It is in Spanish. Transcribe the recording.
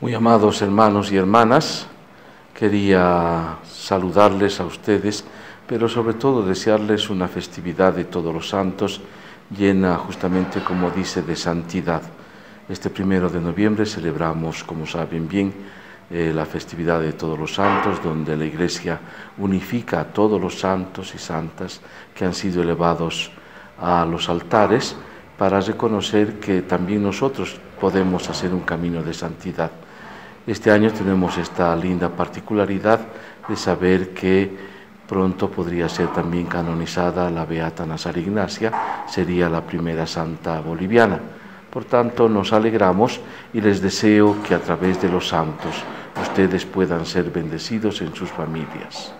Muy amados hermanos y hermanas, quería saludarles a ustedes, pero sobre todo desearles una festividad de todos los santos llena justamente, como dice, de santidad. Este primero de noviembre celebramos, como saben bien, eh, la festividad de todos los santos, donde la Iglesia unifica a todos los santos y santas que han sido elevados a los altares para reconocer que también nosotros podemos hacer un camino de santidad. Este año tenemos esta linda particularidad de saber que pronto podría ser también canonizada la Beata Nazar Ignacia, sería la primera santa boliviana. Por tanto, nos alegramos y les deseo que a través de los santos ustedes puedan ser bendecidos en sus familias.